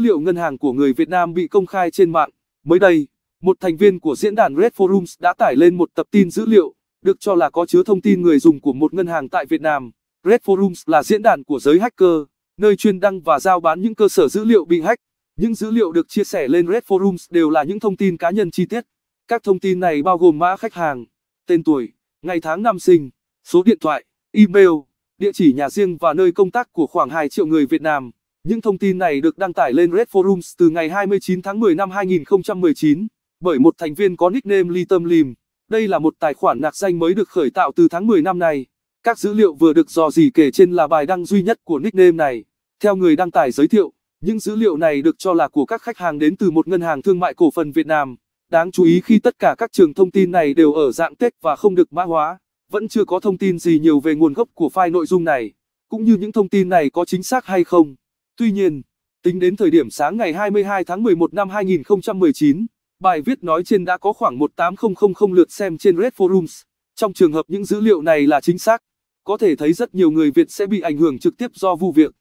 dữ liệu ngân hàng của người Việt Nam bị công khai trên mạng. Mới đây, một thành viên của diễn đàn Red Forums đã tải lên một tập tin dữ liệu, được cho là có chứa thông tin người dùng của một ngân hàng tại Việt Nam. Red Forums là diễn đàn của giới hacker, nơi chuyên đăng và giao bán những cơ sở dữ liệu bị hack. Những dữ liệu được chia sẻ lên Red Forums đều là những thông tin cá nhân chi tiết. Các thông tin này bao gồm mã khách hàng, tên tuổi, ngày tháng năm sinh, số điện thoại, email, địa chỉ nhà riêng và nơi công tác của khoảng 2 triệu người Việt Nam. Những thông tin này được đăng tải lên Red Forums từ ngày 29 tháng 10 năm 2019 bởi một thành viên có nickname Lee Tâm Lim. Đây là một tài khoản nạc danh mới được khởi tạo từ tháng 10 năm nay. Các dữ liệu vừa được dò dỉ kể trên là bài đăng duy nhất của nickname này. Theo người đăng tải giới thiệu, những dữ liệu này được cho là của các khách hàng đến từ một ngân hàng thương mại cổ phần Việt Nam. Đáng chú ý khi tất cả các trường thông tin này đều ở dạng text và không được mã hóa, vẫn chưa có thông tin gì nhiều về nguồn gốc của file nội dung này, cũng như những thông tin này có chính xác hay không. Tuy nhiên, tính đến thời điểm sáng ngày 22 tháng 11 năm 2019, bài viết nói trên đã có khoảng 18000 lượt xem trên Red Forums. Trong trường hợp những dữ liệu này là chính xác, có thể thấy rất nhiều người Việt sẽ bị ảnh hưởng trực tiếp do vụ việc.